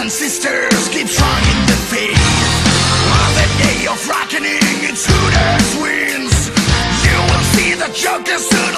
and sisters keep fighting the faith. On the day of reckoning, it's who wins You will see the Joker soon